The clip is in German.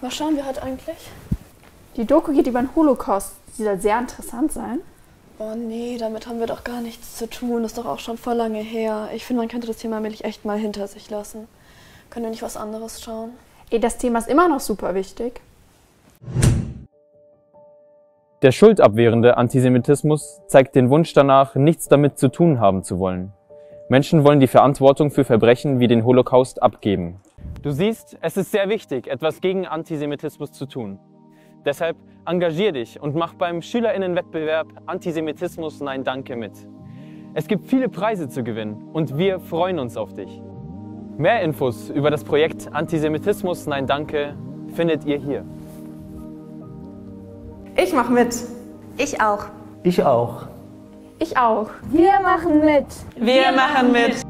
Was schauen wir heute eigentlich? Die Doku geht über den Holocaust. Sie soll sehr interessant sein. Oh nee, damit haben wir doch gar nichts zu tun. Das ist doch auch schon voll lange her. Ich finde, man könnte das Thema Milch echt mal hinter sich lassen. Können wir nicht was anderes schauen? Ey, das Thema ist immer noch super wichtig. Der schuldabwehrende Antisemitismus zeigt den Wunsch danach, nichts damit zu tun haben zu wollen. Menschen wollen die Verantwortung für Verbrechen wie den Holocaust abgeben. Du siehst, es ist sehr wichtig, etwas gegen Antisemitismus zu tun. Deshalb engagier dich und mach beim Schülerinnenwettbewerb Antisemitismus Nein Danke mit. Es gibt viele Preise zu gewinnen und wir freuen uns auf dich. Mehr Infos über das Projekt Antisemitismus Nein Danke findet ihr hier. Ich mach mit. Ich auch. Ich auch. Ich auch. Wir machen mit. Wir machen mit.